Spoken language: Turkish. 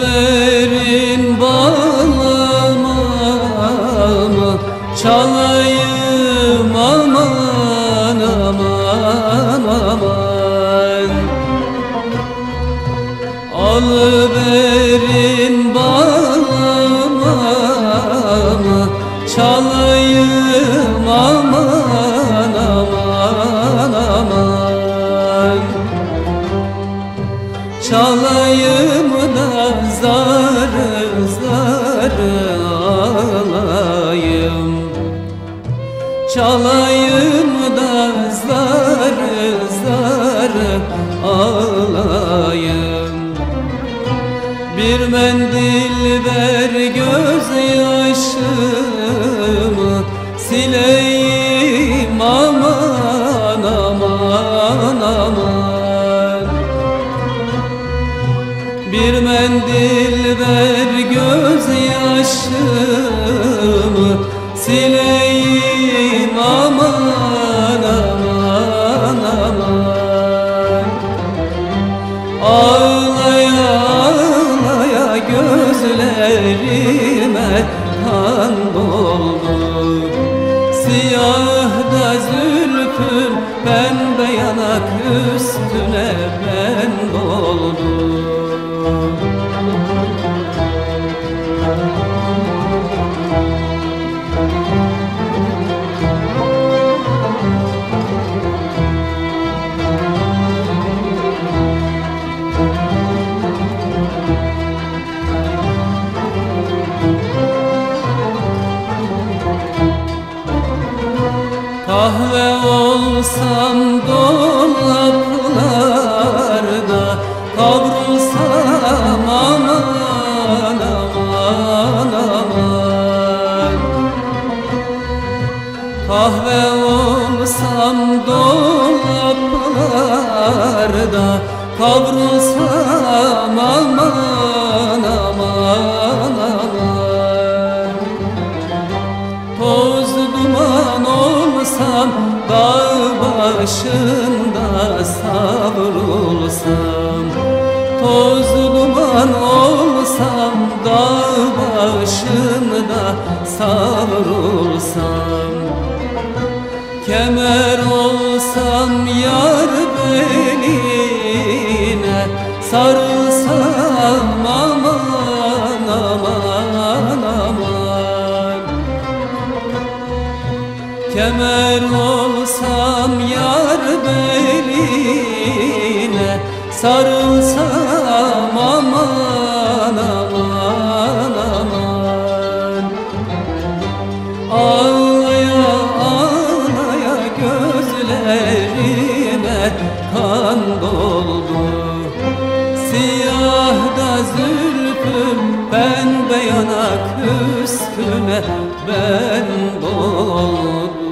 verin bağlama ama çalayım aman aman aman. Al verin bağlama çalayım aman Çalayım da zarı zarı alayım. Çalayım da zarı zarı alayım. Bir mendil ver gözyaşımı mendil ver gözyaşımı sileyim aman aman aman. Ağlaya ağlaya gözlerime kan doldu. Siyah da zülfün pembe yanak üstüne ben doldu Kahve olsam dolaplarda Kavrulsam aman aman aman. Kahve olsam dolaplarda Kavrulsam aman başında savrulsam Toz duman olsam dağ başında savrulsam Kemer olsam yar beline sarılsam aman aman aman. Kemer olsam sarılsam aman aman aman. Ağlaya ağlaya gözlerime kan doldu. Siyah da zülfüm pembe yanak üstüne ben doldu